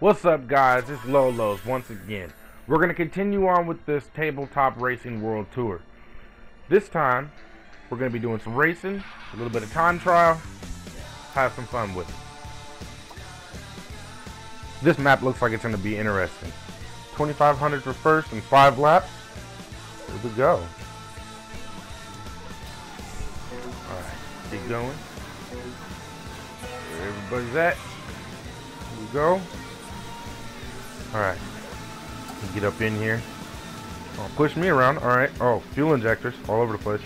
What's up guys, it's Low-Lows once again. We're going to continue on with this Tabletop Racing World Tour. This time, we're going to be doing some racing, a little bit of time trial, have some fun with it. This map looks like it's going to be interesting. 2500 for first and 5 laps. Here we go. Alright, keep going. Where everybody's at. Here we go. Alright. Get up in here. Oh, push me around. Alright. Oh, fuel injectors all over the place.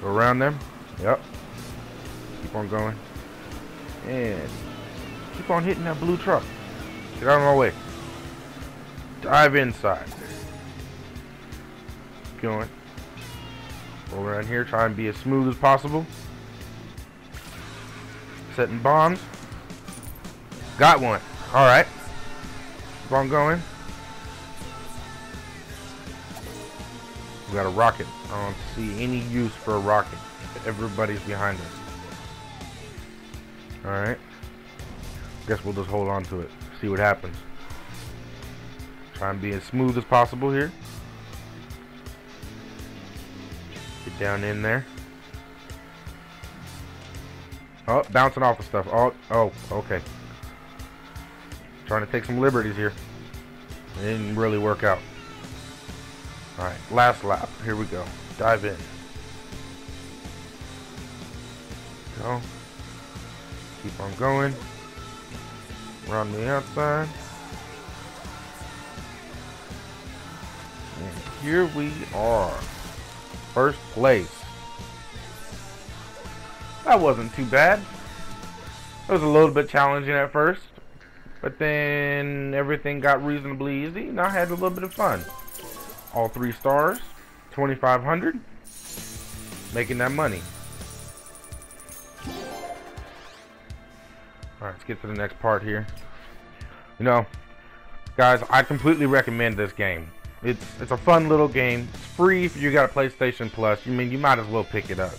Go around them. Yep. Keep on going. And keep on hitting that blue truck. Get out of my way. Dive inside. Keep going. Go around here. Try and be as smooth as possible. Setting bombs. Got one. Alright. Keep on going. We got a rocket. I don't see any use for a rocket. Everybody's behind us. Alright. Guess we'll just hold on to it. See what happens. Try and be as smooth as possible here. Get down in there. Oh, bouncing off of stuff. Oh, oh, okay. Trying to take some liberties here. It didn't really work out. Alright, last lap. Here we go. Dive in. Go. Keep on going. Around the outside. And here we are. First place. That wasn't too bad. It was a little bit challenging at first. But then everything got reasonably easy and I had a little bit of fun. All three stars, 2500 Making that money. Alright, let's get to the next part here. You know, guys, I completely recommend this game. It's it's a fun little game. It's free if you got a PlayStation Plus. You mean you might as well pick it up.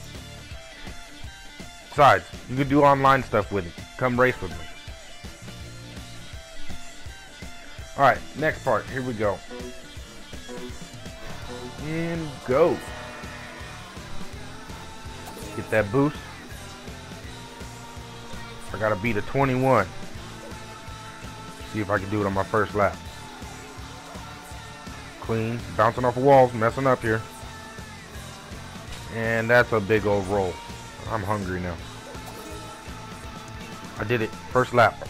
Besides, you can do online stuff with it. Come race with me. Alright, next part. Here we go. And go. Get that boost. I gotta beat a 21. See if I can do it on my first lap. Clean. Bouncing off the walls. Messing up here. And that's a big old roll. I'm hungry now. I did it. First lap.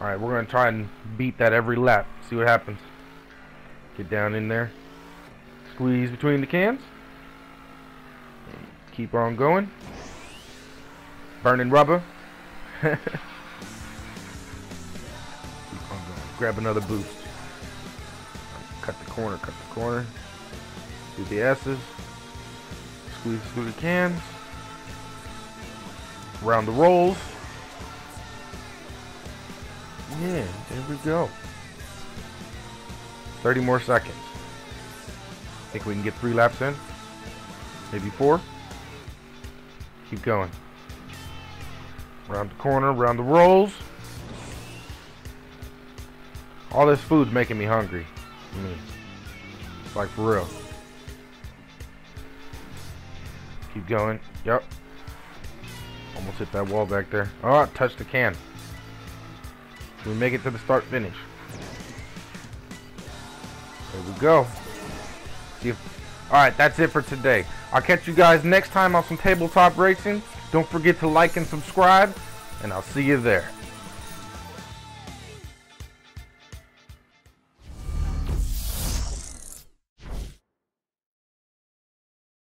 Alright, we're to try and beat that every lap. See what happens. Get down in there. Squeeze between the cans. Keep on going. Burning rubber. Keep on going. Grab another boost. Cut the corner, cut the corner. Do the S's. Squeeze through the cans. Round the rolls. Yeah, there we go. 30 more seconds. Think we can get three laps in? Maybe four? Keep going. Around the corner, around the rolls. All this food's making me hungry. I mean, like for real. Keep going. Yep. Almost hit that wall back there. Oh, touch the can. We make it to the start finish. There we go. See if, all right, that's it for today. I'll catch you guys next time on some tabletop racing. Don't forget to like and subscribe, and I'll see you there.